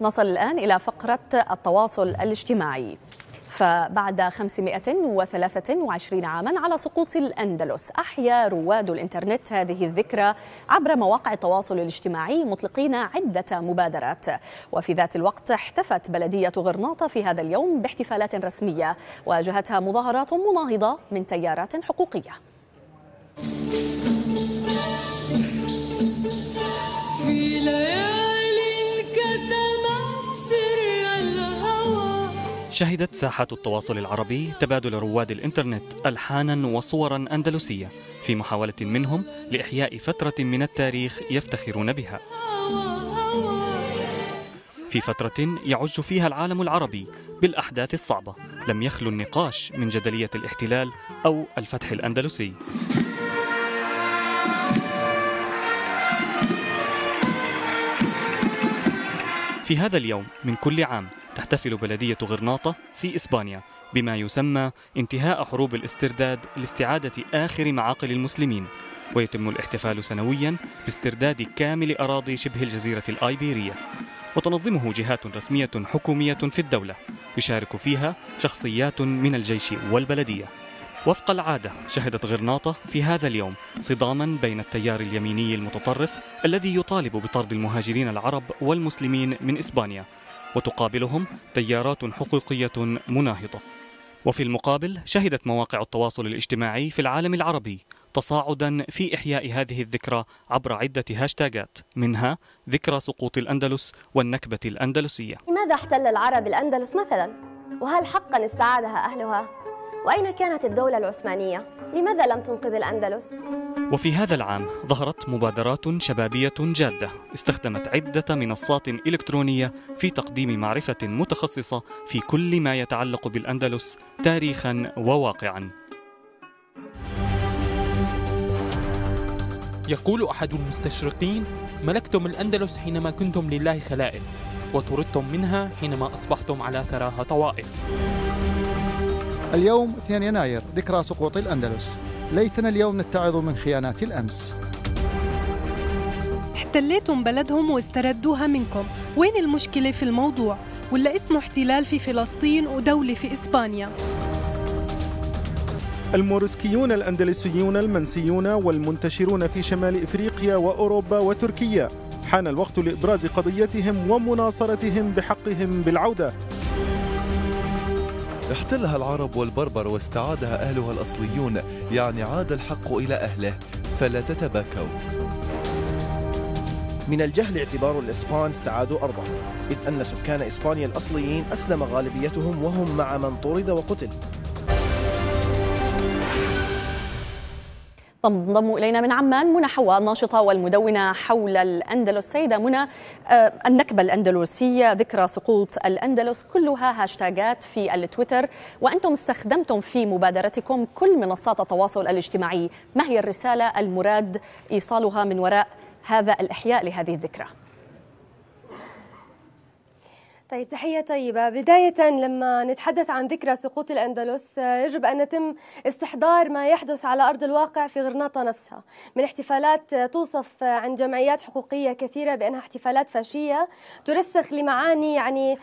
نصل الآن إلى فقرة التواصل الاجتماعي. فبعد 523 عاما على سقوط الأندلس أحيا رواد الإنترنت هذه الذكرى عبر مواقع التواصل الاجتماعي مطلقين عدة مبادرات. وفي ذات الوقت احتفت بلدية غرناطة في هذا اليوم باحتفالات رسمية واجهتها مظاهرات مناهضة من تيارات حقوقية. شهدت ساحات التواصل العربي تبادل رواد الإنترنت ألحانا وصورا أندلسية في محاولة منهم لإحياء فترة من التاريخ يفتخرون بها. في فترة يعج فيها العالم العربي بالأحداث الصعبة لم يخلو النقاش من جدلية الاحتلال أو الفتح الأندلسي. في هذا اليوم من كل عام تحتفل بلدية غرناطة في إسبانيا بما يسمى انتهاء حروب الاسترداد لاستعادة آخر معاقل المسلمين. ويتم الاحتفال سنويا باسترداد كامل أراضي شبه الجزيرة الآيبيرية. وتنظمه جهات رسمية حكومية في الدولة يشارك فيها شخصيات من الجيش والبلدية. وفق العادة شهدت غرناطة في هذا اليوم صداما بين التيار اليميني المتطرف الذي يطالب بطرد المهاجرين العرب والمسلمين من إسبانيا. وتقابلهم تيارات حقوقية مناهضة وفي المقابل شهدت مواقع التواصل الاجتماعي في العالم العربي تصاعدا في إحياء هذه الذكرى عبر عدة هاشتاجات منها ذكرى سقوط الأندلس والنكبة الأندلسية لماذا احتل العرب الأندلس مثلا؟ وهل حقا استعادها أهلها؟ وأين كانت الدولة العثمانية؟ لماذا لم تنقذ الأندلس؟ وفي هذا العام ظهرت مبادرات شبابية جادة استخدمت عدة منصات إلكترونية في تقديم معرفة متخصصة في كل ما يتعلق بالأندلس تاريخا وواقعا يقول أحد المستشرقين ملكتم الأندلس حينما كنتم لله خلائق وطردتم منها حينما أصبحتم على ثراها طوائف اليوم 2 يناير ذكرى سقوط الأندلس. ليتنا اليوم نتعظ من خيانات الأمس. احتليتم بلدهم واستردوها منكم. وين المشكلة في الموضوع؟ ولا اسمه احتلال في فلسطين ودولة في إسبانيا؟ المورسكيون الأندلسيون المنسيون والمنتشرون في شمال إفريقيا وأوروبا وتركيا. حان الوقت لإبراز قضيتهم ومناصرتهم بحقهم بالعودة. احتلها العرب والبربر واستعادها أهلها الأصليون يعني عاد الحق إلى أهله فلا تتباكوا. من الجهل اعتبار الإسبان استعادوا أرضهم إذ أن سكان إسبانيا الأصليين أسلم غالبيتهم وهم مع من طرد وقتل. تنضم إلينا من عمان منى حواء الناشطة والمدونة حول الأندلس. سيدة منى آه، النكبة الأندلسية ذكرى سقوط الأندلس كلها هاشتاجات في التويتر. وأنتم استخدمتم في مبادرتكم كل منصات التواصل الاجتماعي. ما هي الرسالة؟ المراد إيصالها من وراء هذا الإحياء لهذه الذكرى. طيب تحية طيبة. بداية لما نتحدث عن ذكرى سقوط الأندلس آه، يجب أن يتم استحضار ما يحدث على أرض الواقع في غرناطة نفسها. من احتفالات آه، توصف آه، عند جمعيات حقوقية كثيرة بأنها احتفالات فاشية ترسخ لمعاني يعني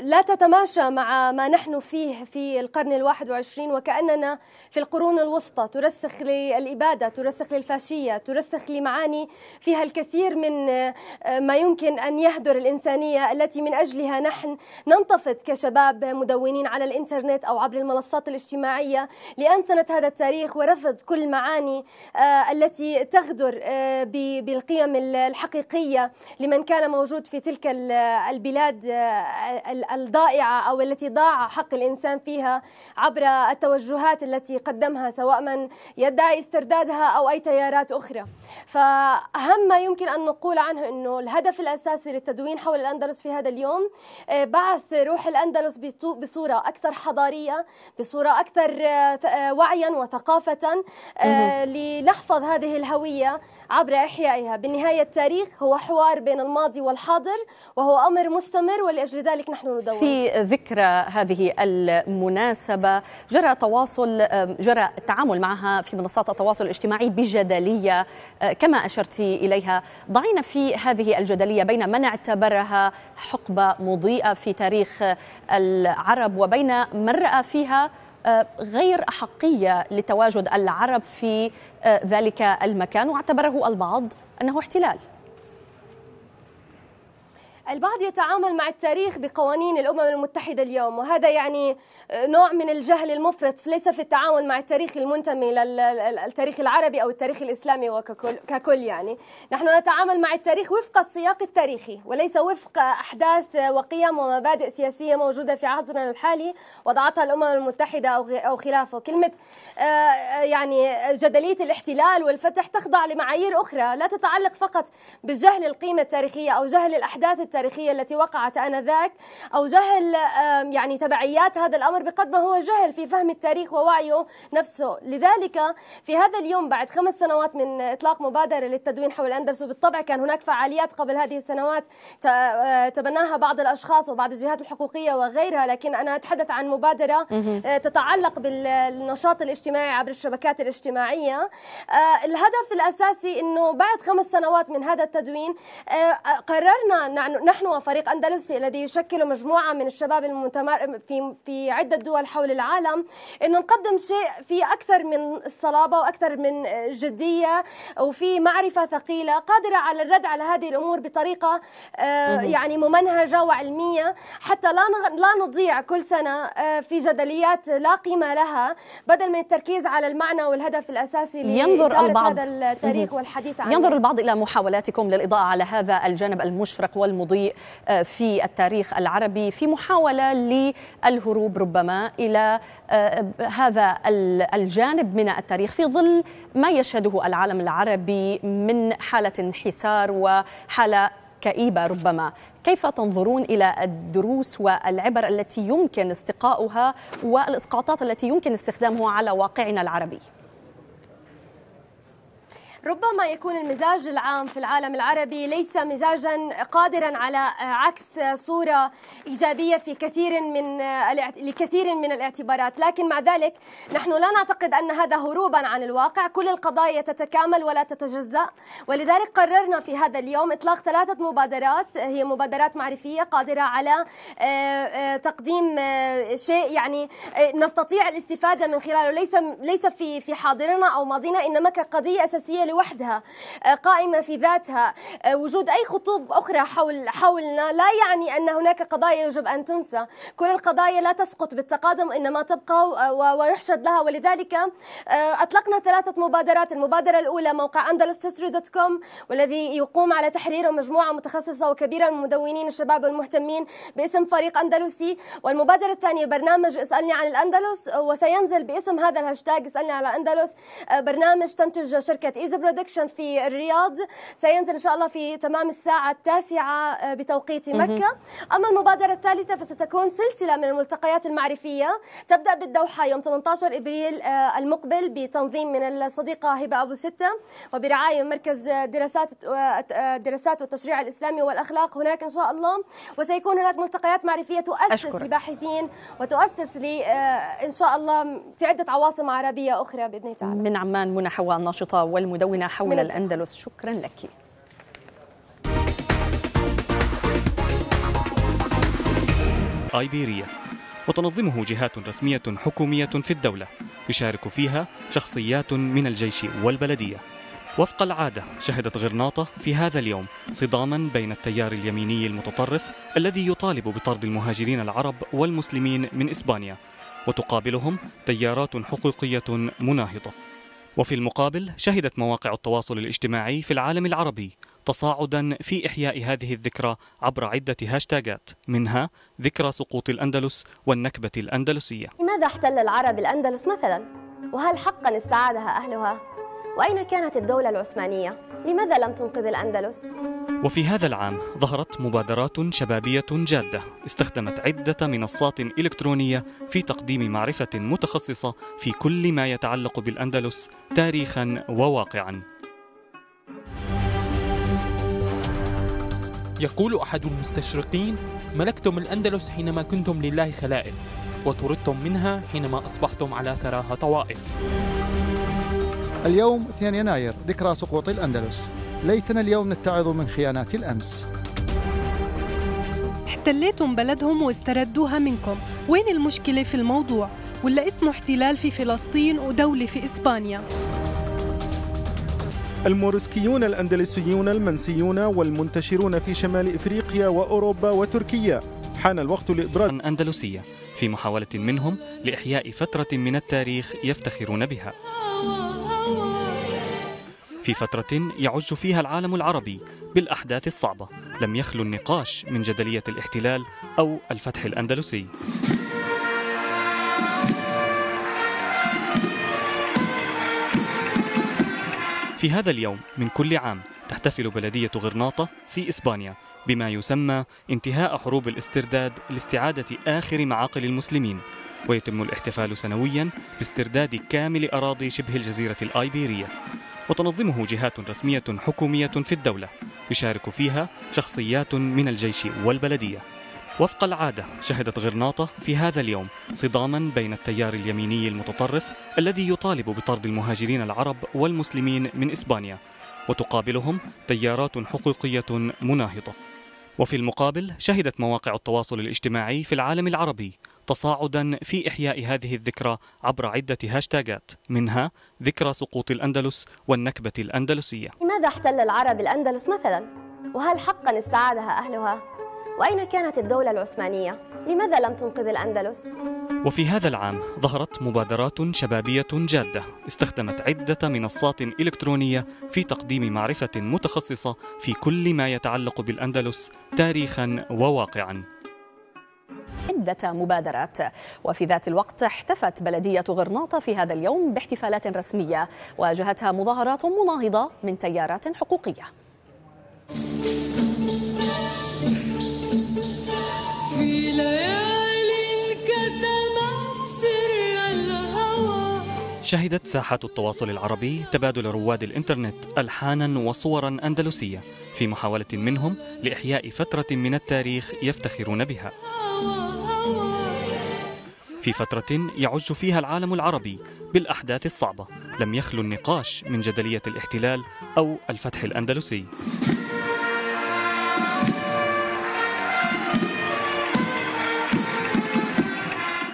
لا تتماشى مع ما نحن فيه في القرن الواحد وعشرين وكأننا في القرون الوسطى. ترسخ للإبادة ترسخ للفاشية ترسخ لمعاني فيها الكثير من ما يمكن أن يهدر الإنسانية التي من أجلها بها نحن ننتفض كشباب مدونين على الإنترنت أو عبر المنصات الاجتماعية لأنسنة هذا التاريخ ورفض كل معاني آه، التي تغدر آه، بالقيم الحقيقية لمن كان موجود في تلك البلاد آه، الضائعة أو التي ضاع حق الإنسان فيها عبر التوجهات التي قدمها سواء من يدعي استردادها أو أي تيارات أخرى. فأهم ما يمكن أن نقول عنه أنه الهدف الأساسي للتدوين حول الأندلس في هذا اليوم بعث روح الأندلس بصورة أكثر حضارية بصورة أكثر آه، آه، وعيا وثقافة آه، لنحفظ هذه الهوية عبر إحيائها. بالنهاية التاريخ هو حوار بين الماضي والحاضر وهو أمر مستمر ولأجل ذلك نحن ندور. في ذكرى هذه المناسبة جرى تواصل جرى التعامل معها في منصات التواصل الاجتماعي بجدلية كما أشرت إليها. ضعينا في هذه الجدلية بين من اعتبرها حقبة مضيئة في تاريخ العرب وبين من رأى فيها غير أحقية لتواجد العرب في ذلك المكان واعتبره البعض أنه احتلال. البعض يتعامل مع التاريخ بقوانين الأمم المتحدة اليوم وهذا يعني نوع من الجهل المفرط ليس في التعامل مع التاريخ المنتمي للتاريخ العربي أو التاريخ الإسلامي وككل ككل يعني. نحن نتعامل مع التاريخ وفق السياق التاريخي وليس وفق أحداث وقيم ومبادئ سياسية موجودة في عصرنا الحالي وضعتها الأمم المتحدة أو خلافه. كلمة آه، يعني جدلية الاحتلال والفتح تخضع لمعايير أخرى لا تتعلق فقط بجهل القيمة التاريخية أو جهل الأحداث التاريخية. التي وقعت آنذاك أو جهل يعني تبعيات هذا الأمر بقدر ما هو جهل في فهم التاريخ ووعيه نفسه لذلك في هذا اليوم بعد خمس سنوات من إطلاق مبادرة للتدوين حول الأندلس وبالطبع كان هناك فعاليات قبل هذه السنوات آه، تبناها بعض الأشخاص وبعض الجهات الحقوقية وغيرها لكن أنا أتحدث عن مبادرة. آه، تتعلق بالنشاط الاجتماعي عبر الشبكات الاجتماعية آه، الهدف الأساسي أنه بعد خمس سنوات من هذا التدوين قررنا نحن- وفريق أندلسي الذي يشكل مجموعة من الشباب المتمر في في عدة دول حول العالم أنه نقدم شيء في أكثر من الصلابة وأكثر من جدية وفي معرفة ثقيلة قادرة على الرد على هذه الأمور بطريقة آه،. يعني ممنهجة وعلمية حتى لا لا نضيع كل سنة آه، في جدليات لا قيمة لها بدل من التركيز على المعنى والهدف الأساسي ينظر البعض هذا التاريخ. والحديث عنه ينظر البعض إلى محاولاتكم للإضاءة على هذا الجانب المشرق والمضيء آه، في التاريخ العربي في محاولة للهروب ربما إلى آه، هذا ال- الجانب من التاريخ في ظل ما يشهده العالم العربي من حالة انحسار وحالة كئيبة ربما. كيف تنظرون إلى الدروس والعبر التي يمكن استقاؤها والإسقاطات التي يمكن استخدامها على واقعنا العربي؟ ربما يكون المزاج العام في العالم العربي ليس مزاجا قادرا على عكس صورة إيجابية في كثير من لكثير من الاعتبارات. لكن مع ذلك نحن لا نعتقد أن هذا هروبا عن الواقع. كل القضايا تتكامل ولا تتجزأ. ولذلك قررنا في هذا اليوم إطلاق ثلاثة مبادرات. هي مبادرات معرفية قادرة على آه، آه، تقديم آه، شيء يعني نستطيع الاستفادة من خلاله. ليس ليس في في حاضرنا أو ماضينا إنما كقضية أساسية لوحدها آه، قائمة في ذاتها آه، وجود أي خطوب أخرى حول حولنا. لا يعني أن هناك قضايا يجب أن تنسى. كل القضايا لا تسقط بالتقادم إنما تبقى و- ويحشد لها. ولذلك آه، أطلقنا ثلاثة مبادرات. المبادرة الأولى موقع أندلس dot com والذي يقوم على تحريره مجموعة متخصصة وكبيرة من المدونين الشباب والمهتمين باسم فريق أندلسي. والمبادرة الثانية برنامج اسألني عن الأندلس وسينزل باسم هذا الهاشتاج اسألني على الأندلس آه، برنامج تنتج شركة Easy Production في الرياض. سينزل إن شاء الله في تمام الساعة التاسعة آه، بتوقيت. مكة. أما المبادرة الثالثة فستكون سلسلة من الملتقيات المعرفية. تبدأ بالدوحة يوم 18 إبريل آه، المقبل بتنظيم من الصديقة هبة أبو ستة. وبرعاية مركز دراسات الدراسات والتشريع الإسلامي والأخلاق هناك إن شاء الله. وسيكون هناك ملتقيات معرفية تؤسس أشكرك. لباحثين وتؤسس ل آه، إن شاء الله في عدة عواصم عربية أخرى بإذن الله تعالى. من عمان منى حواء الناشطة والمدونة. حول من الأندلس. شكرا لك. آيبيريا. وتنظمه جهات رسمية حكومية في الدولة يشارك فيها شخصيات من الجيش والبلدية. وفق العادة شهدت غرناطة في هذا اليوم صداما بين التيار اليميني المتطرف الذي يطالب بطرد المهاجرين العرب والمسلمين من إسبانيا وتقابلهم تيارات حقوقية مناهضة. وفي المقابل شهدت مواقع التواصل الاجتماعي في العالم العربي تصاعدا في إحياء هذه الذكرى عبر عدة هاشتاجات منها ذكرى سقوط الأندلس والنكبة الأندلسية لماذا احتل العرب الأندلس مثلا؟ وهل حقا استعادها أهلها؟ وأين كانت الدولة العثمانية؟ لماذا لم تنقذ الأندلس؟ وفي هذا العام ظهرت مبادرات شبابية جادة استخدمت عدة منصات إلكترونية في تقديم معرفة متخصصة في كل ما يتعلق بالأندلس تاريخا وواقعا يقول أحد المستشرقين ملكتم الأندلس حينما كنتم لله خلائق وطردتم منها حينما أصبحتم على ثراها طوائف اليوم 2 يناير ذكرى سقوط الأندلس. ليتنا اليوم نتعظ من خيانات الأمس. احتليتم بلدهم واستردوها منكم. وين المشكلة في الموضوع؟ ولا اسمه احتلال في فلسطين ودولة في إسبانيا؟ المورسكيون الأندلسيون المنسيون والمنتشرون في شمال إفريقيا وأوروبا وتركيا. حان الوقت لإبراز أندلسية في محاولة منهم لإحياء فترة من التاريخ يفتخرون بها. في فترة يعج فيها العالم العربي بالأحداث الصعبة. لم يخلو النقاش من جدلية الاحتلال أو الفتح الأندلسي. في هذا اليوم من كل عام تحتفل بلدية غرناطة في إسبانيا بما يسمى انتهاء حروب الاسترداد لاستعادة آخر معاقل المسلمين. ويتم الاحتفال سنويا باسترداد كامل أراضي شبه الجزيرة الآيبيرية. وتنظمه جهات رسمية حكومية في الدولة يشارك فيها شخصيات من الجيش والبلدية. وفق العادة شهدت غرناطة في هذا اليوم صداما بين التيار اليميني المتطرف الذي يطالب بطرد المهاجرين العرب والمسلمين من إسبانيا وتقابلهم تيارات حقوقية مناهضة. وفي المقابل شهدت مواقع التواصل الاجتماعي في العالم العربي تصاعدا في إحياء هذه الذكرى عبر عدة هاشتاجات منها ذكرى سقوط الأندلس والنكبة الأندلسية لماذا احتل العرب الأندلس مثلا؟ وهل حقا استعادها أهلها؟ وأين كانت الدولة العثمانية؟ لماذا لم تنقذ الأندلس؟ وفي هذا العام ظهرت مبادرات شبابية جادة استخدمت عدة منصات إلكترونية في تقديم معرفة متخصصة في كل ما يتعلق بالأندلس تاريخا وواقعا عدة مبادرات. وفي ذات الوقت احتفت بلدية غرناطة في هذا اليوم باحتفالات رسمية واجهتها مظاهرات مناهضة من تيارات حقوقية. في ليالي كتمت سر الهوى. شهدت ساحات التواصل العربي تبادل رواد الإنترنت ألحانا وصورا أندلسية في محاولة منهم لإحياء فترة من التاريخ يفتخرون بها. في فترة يعج فيها العالم العربي بالأحداث الصعبة. لم يخلو النقاش من جدلية الاحتلال أو الفتح الأندلسي.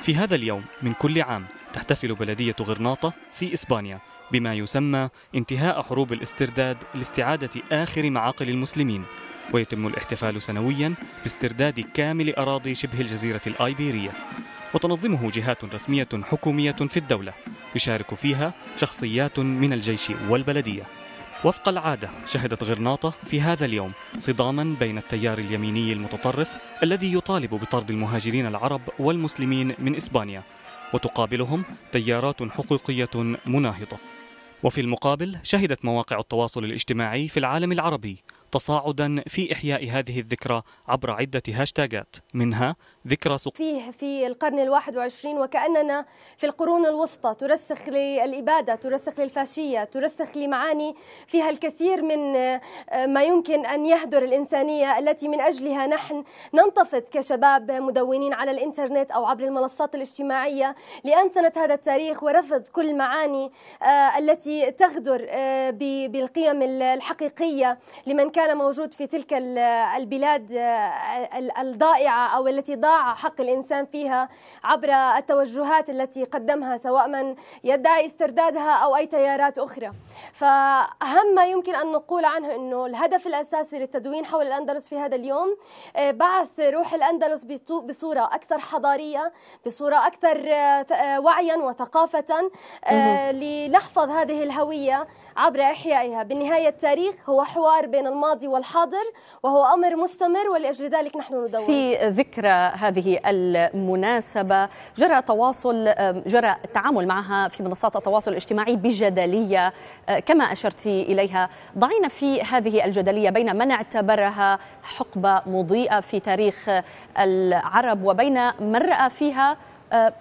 في هذا اليوم من كل عام تحتفل بلدية غرناطة في إسبانيا بما يسمى انتهاء حروب الاسترداد لاستعادة آخر معاقل المسلمين. ويتم الاحتفال سنويا باسترداد كامل أراضي شبه الجزيرة الآيبيرية. وتنظمه جهات رسمية حكومية في الدولة يشارك فيها شخصيات من الجيش والبلدية. وفق العادة شهدت غرناطة في هذا اليوم صداما بين التيار اليميني المتطرف الذي يطالب بطرد المهاجرين العرب والمسلمين من إسبانيا وتقابلهم تيارات حقوقية مناهضة. وفي المقابل شهدت مواقع التواصل الاجتماعي في العالم العربي تصاعدا في إحياء هذه الذكرى عبر عدة هاشتاجات منها ذكرى سقوط فيه في القرن الواحد وعشرين وكأننا في القرون الوسطى ترسخ للإبادة ترسخ للفاشية ترسخ لمعاني فيها الكثير من ما يمكن أن يهدر الإنسانية التي من أجلها نحن ننتفض كشباب مدونين على الإنترنت أو عبر المنصات الاجتماعية لأنسنة هذا التاريخ ورفض كل معاني التي تغدر بالقيم الحقيقية لمن كان موجود في تلك البلاد الضائعة أو التي ضاع حق الإنسان فيها عبر التوجهات التي قدمها سواء من يدعي استردادها أو أي تيارات أخرى. فأهم ما يمكن أن نقول عنه أنه الهدف الأساسي للتدوين حول الأندلس في هذا اليوم بعث روح الأندلس بصورة أكثر حضارية بصورة أكثر وعيا وثقافة لنحفظ هذه الهوية عبر إحيائها. بالنهاية التاريخ هو حوار بين الماضي الماضي والحاضر وهو أمر مستمر ولأجل ذلك نحن ندور. في ذكرى هذه المناسبة جرى تواصل جرى التعامل معها في منصات التواصل الاجتماعي بجدلية كما أشرت إليها. ضعينا في هذه الجدلية بين من اعتبرها حقبة مضيئة في تاريخ العرب وبين من رأى فيها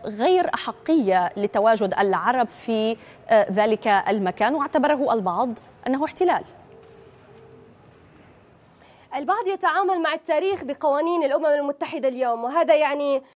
غير أحقية لتواجد العرب في ذلك المكان واعتبره البعض أنه احتلال. البعض يتعامل مع التاريخ بقوانين الأمم المتحدة اليوم وهذا يعني